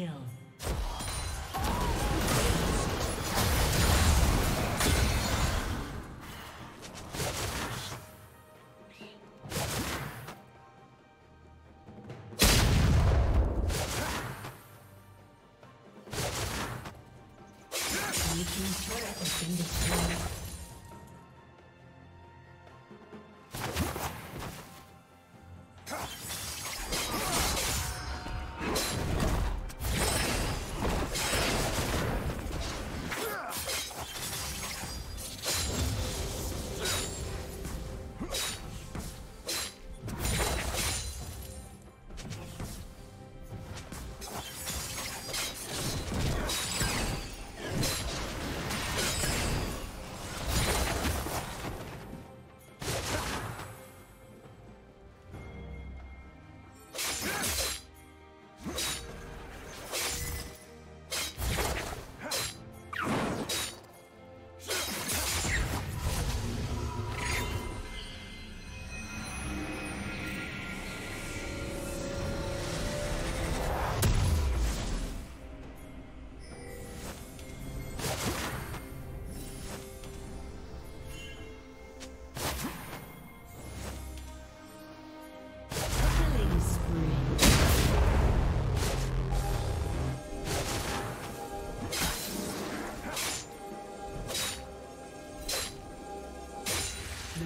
kill.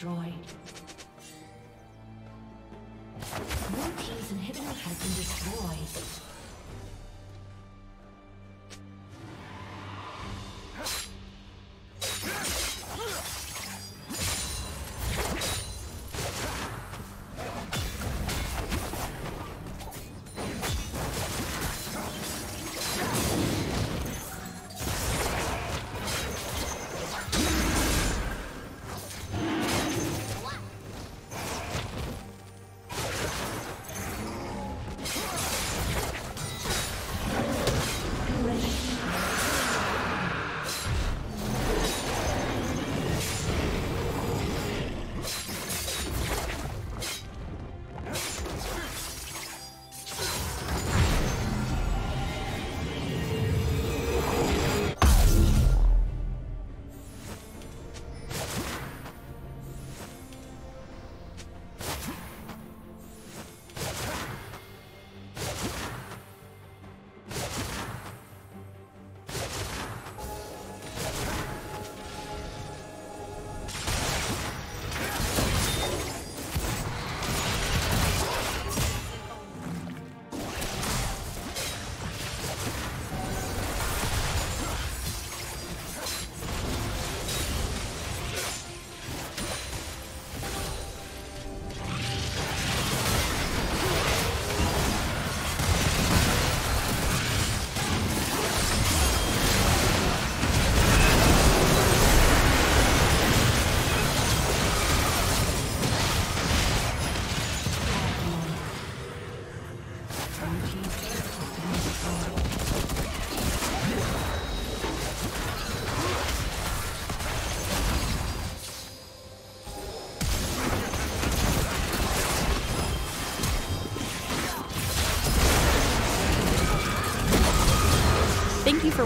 Destroyed.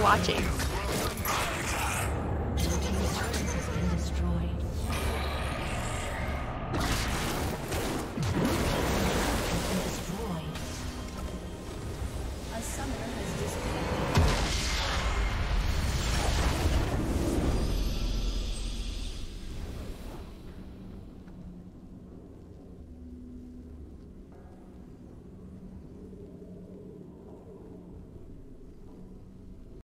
Watching.